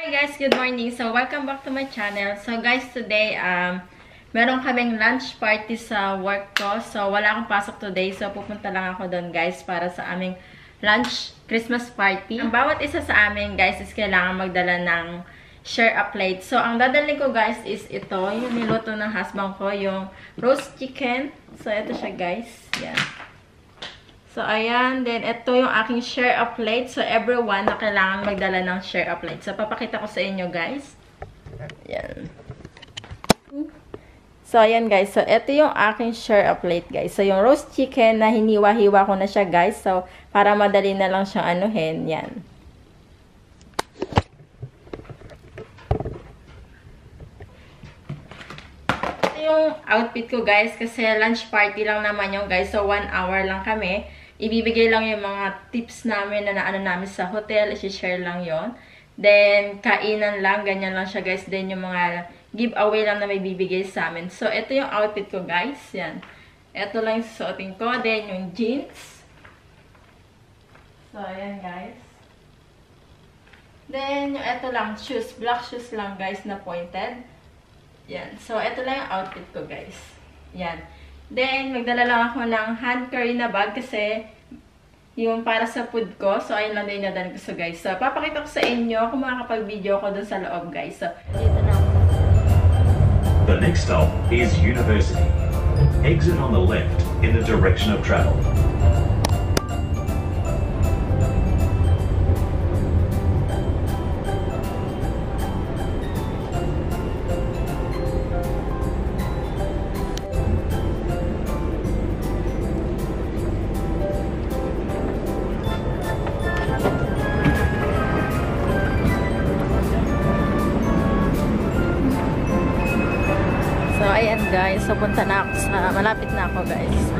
Hi guys, good morning. So, welcome back to my channel. So guys, today, um, meron kaming lunch party sa work ko. So, wala akong pasok today. So, pupunta lang ako doon guys para sa aming lunch Christmas party. Ang bawat isa sa amin guys is kailangan magdala ng share a plate. So, ang dadalhin ko guys is ito, yung niluto ng husband ko, yung roast chicken. So, ito siya guys. Yan. So, ayan. Then, ito yung aking share a plate. So, everyone na kailangan magdala ng share a plate. So, papakita ko sa inyo, guys. Ayan. So, ayan, guys. So, ito yung aking share a plate, guys. So, yung roast chicken na hiniwa-hiwa ko na siya, guys. So, para madali na lang siyang anuhin. Yan. Ito yung outfit ko, guys. Kasi lunch party lang naman yung, guys. So, one hour lang kami ibibigay lang yung mga tips namin na naano namin sa hotel, isi-share lang yon Then, kainan lang, ganyan lang siya guys. Then, yung mga giveaway lang na may bibigay sa amin. So, ito yung outfit ko guys. Yan. Ito lang yung susuotin ko. Then, yung jeans. So, ayan guys. Then, yung ito lang, shoes. Black shoes lang guys na pointed. Yan. So, ito lang yung outfit ko guys. Yan. Then, magdala lang ako ng hand carry na bag kasi yung para sa food ko. So, ayun lang din nadala ko. So, guys, so, papakita ko sa inyo kung makakapag-video ko dun sa loob, guys. So, dito na ako. The next stop is University. Exit on the left in the direction of travel. So, punta na ako sa, malapit na ako guys.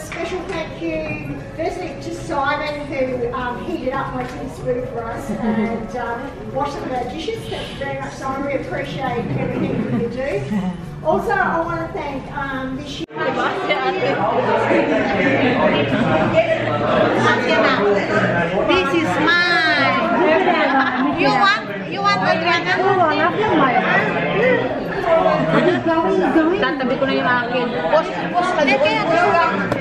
special thank you, firstly to Simon who um, heated up my tea spoon for us and um, washed some of our dishes. Thank you very much, Simon. We appreciate everything that you do. Also, I want to thank um, this year. This is mine. You want? You want the dragon? Tatabi ko na yung akin. Post, post ka doon.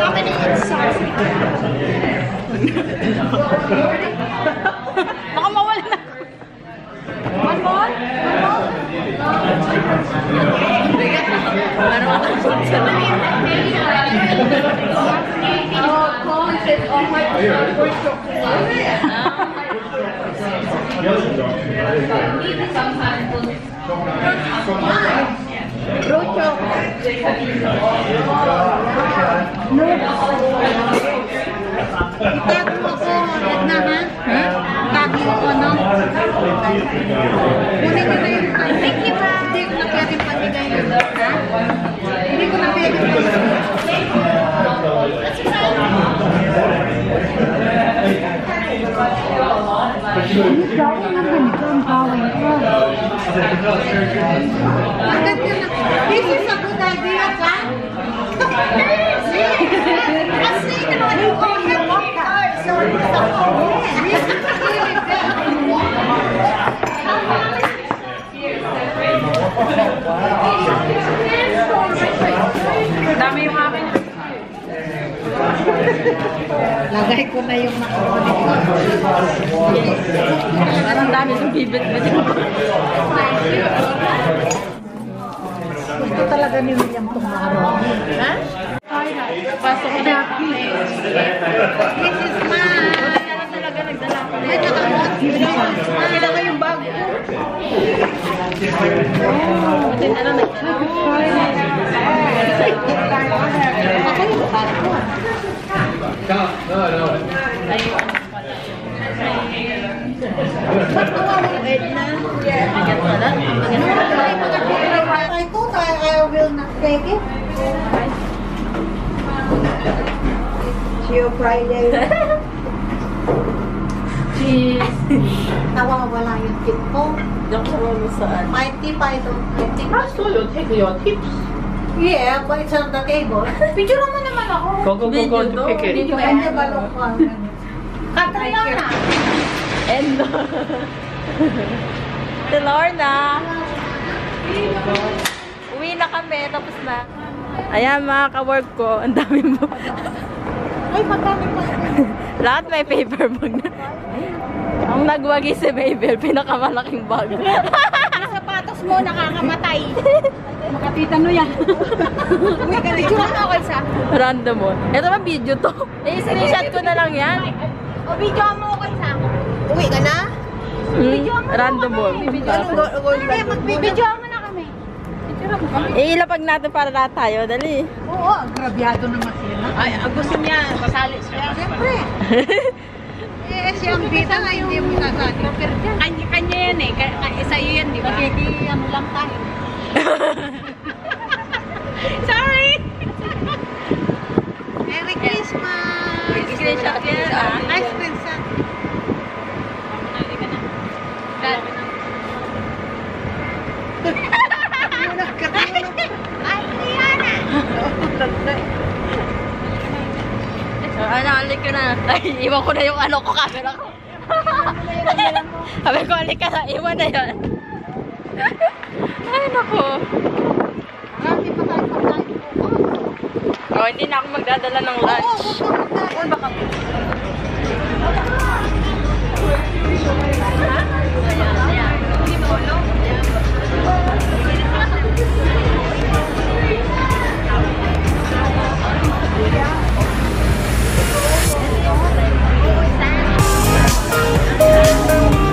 How many insights? Baka mawala na. One more? Meron akong food sa Itago mo ko, Edna, ha? Itago mo ko, no? Kunin mo na yung Thank you, ma. Hindi ko na pwede pamigay yun, ha? Hindi ko na pwede pamigay. Ang ganda na. This is a good idea, Jan. Kasi, you go here, walk ka. So, it's a Yes, this is really good. Dami yung akin. Lagay ko na yung macaroni ko. Parang dami yung bibit-bit. Gusto talaga ni William itong macaroni. Ha? Pasok na. This is mine. Kaya talaga nagdala ko na Ay, nakamot. This is mine. Kailan ko yung bag ko? Buti na lang nagdala ko. Ako yung bag. Chào, rồi rồi. Tay cú tay eo rương nặng kề kiếp. Chiều Friday. 나와 와라 이렇게 또. 옆으로 무슨. 마이 띠 바이도. 아, 소요 태그요 팁스. Yeah, but it's on the table. Picture mo naman ako. Go go go go Video pick it. Video Kanya balong ko. Katrina. And Si Lorna. Uwi na kami, tapos na. Ayan mga ka-work ko, ang dami mo. Ay, magkano pa. Lahat may paper bag na. Ang nagwagi si Mabel, pinakamalaking bag. Sapatos mo nakakamatay. Makatita no yan. Uy, ganito. Mo ako isa. Random mo. Ito ba video to? Eh, screenshot ko na lang yan. O, video mo ako isa. Uwi ka na? Hmm? Random mo. Anong gawin ba? Magbibidyo mo na kami. Mo. Eh, ilapag natin para lahat tayo. Dali. Oo, grabyado naman sila. Ay, gusto niya, masali siya. Siyempre. Eh, siyang bida nga hindi mo sasali. Kanya, kanya yan eh. Kaya, kaya sa'yo yan, di ba? Magkiki, ano lang tayo. Sorry! Merry Christmas! Screenshot ko yan. ah. Iniwan ko na yung ano ko, camera ko. Sabi ko, alika na, iwan na yun. Ay, naku. Oh, hindi na ako magdadala ng lunch. Oo, baka Yeah. Thank you.